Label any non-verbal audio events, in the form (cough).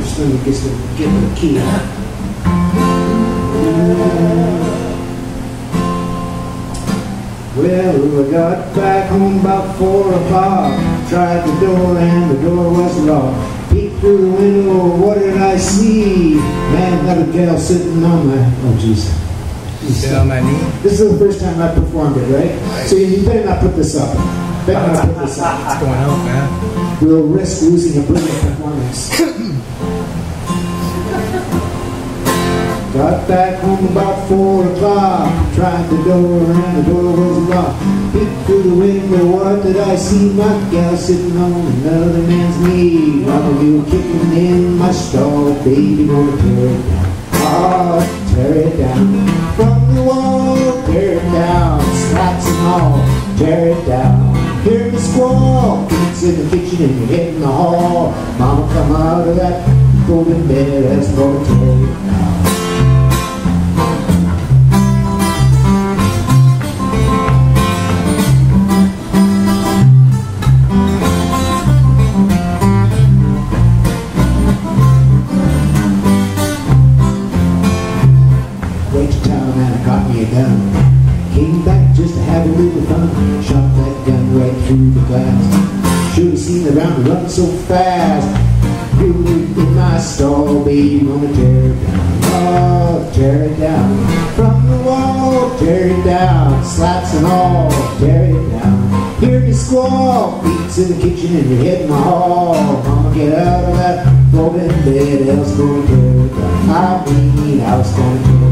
just going to get the, get the key. Well, I got back home about four o'clock. Tried the door and the door was locked. Peeked through the window, what did I see? Man, that a gal sitting on my. Oh, jeez. Sit on my knee. This is the first time I performed it, right? So you better not put this up. Better not put this up. It's going out, man. We'll risk losing a brilliant performance. (clears throat) Got back home about four o'clock. Tried the door and the door was locked. Peeked through the window, what did I see? My gal sitting on another man's knee. Mama, you were kicking in my stall, baby, gonna tear it down. Oh, tear it down. From the wall, tear it down. Slats and all, tear it down. Hear the squall, It's in the kitchen and your head in the hall. Mama, come out of that golden bed, that's gonna tear it down. Came back just to have a little fun. Shot that gun right through the glass. Should have seen the round run so fast. You in my stall, baby, gonna tear it down. Oh, tear it down. From the wall, tear it down. Slats and all, tear it down. Hear me squall, beats in the kitchen and your head in the hall. Mama, get out of that folding bed, else gonna tear it down. I mean, I was gonna tear it down.